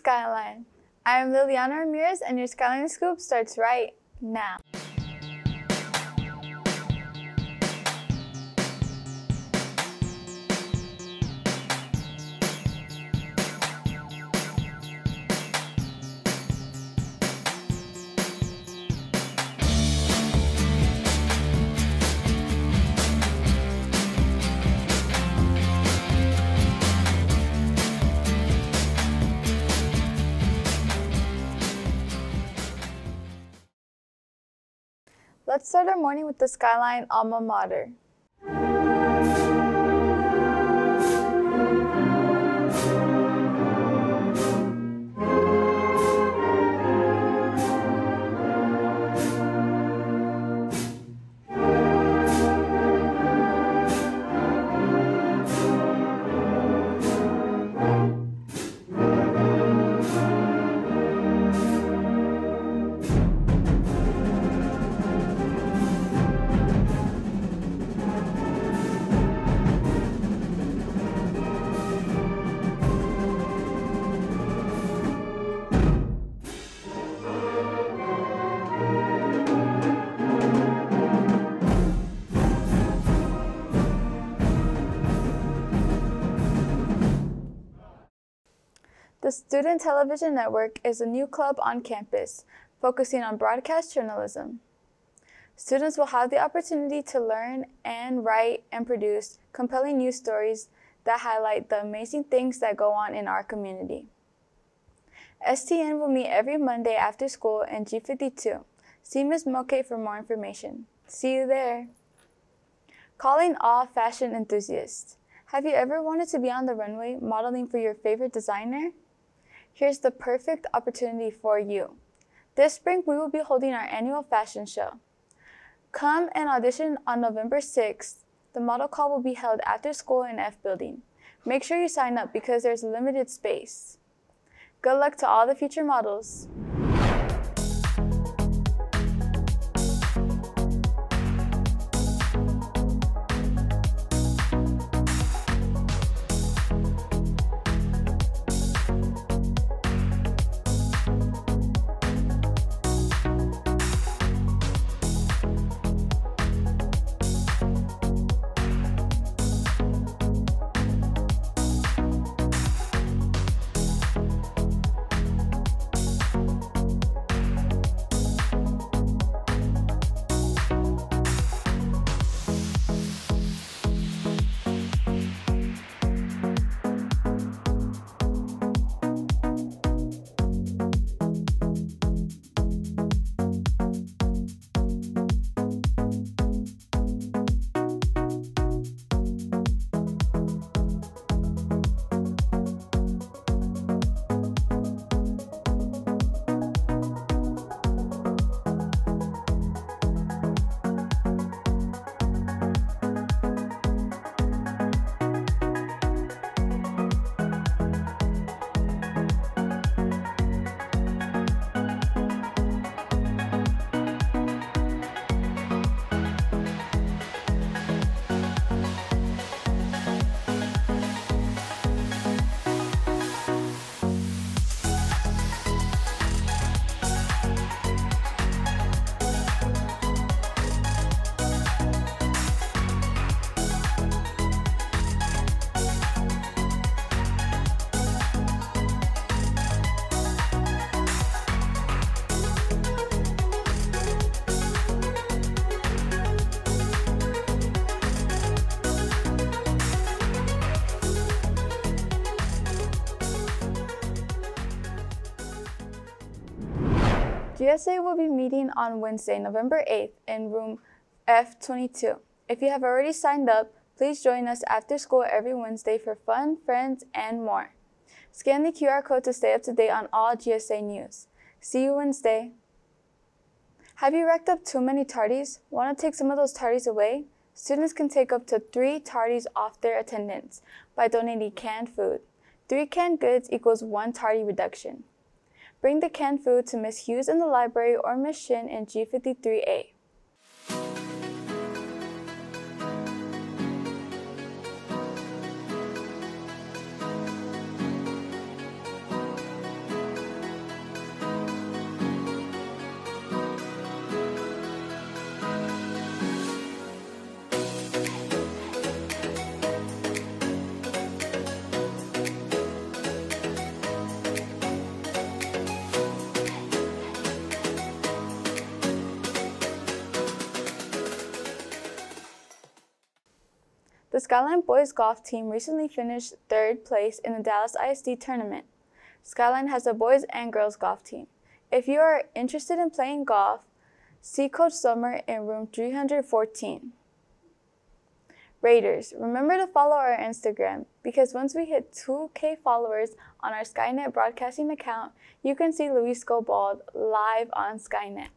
Skyline Skyline. I am Liliana Ramirez, and your Skyline Scoop starts right now. Let's start our morning with the Skyline Alma Mater. The Student Television Network is a new club on campus focusing on broadcast journalism. Students will have the opportunity to learn and write and produce compelling news stories that highlight the amazing things that go on in our community. STN will meet every Monday after school in G52. See Ms. Moke for more information. See you there. Calling all fashion enthusiasts. Have you ever wanted to be on the runway modeling for your favorite designer? Here's the perfect opportunity for you. This spring, we will be holding our annual fashion show. Come and audition on November 6th. The model call will be held after school in F Building. Make sure you sign up because there's limited space. Good luck to all the future models. GSA will be meeting on Wednesday, November 8th in room F22. If you have already signed up, please join us after school every Wednesday for fun, friends, and more. Scan the QR code to stay up to date on all GSA news. See you Wednesday. Have you racked up too many tardies? Want to take some of those tardies away? Students can take up to three tardies off their attendance by donating canned food. Three canned goods equals one tardy reduction. Bring the canned food to Miss Hughes in the library or Miss Shin in G53A. The Skyline boys golf team recently finished third place in the Dallas ISD tournament. Skyline has a boys and girls golf team. If you are interested in playing golf, see Coach Summer in room 314. Raiders, remember to follow our Instagram because once we hit 2K followers on our Skynet broadcasting account, you can see Luis go bald live on Skynet.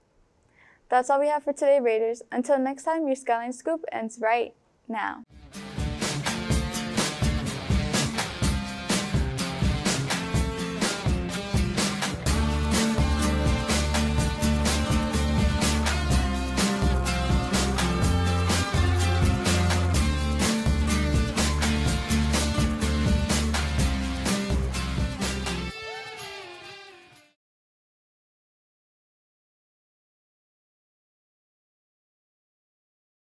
That's all we have for today, Raiders. Until next time, your Skyline Scoop ends right now.